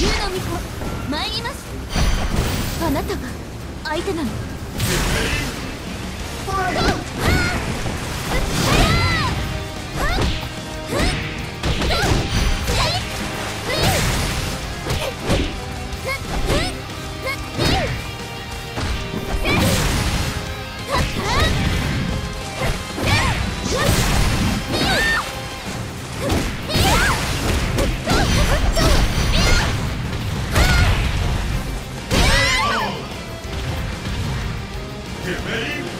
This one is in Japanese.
竜の巫女参ります。あなたが相手なの。Hey. ready?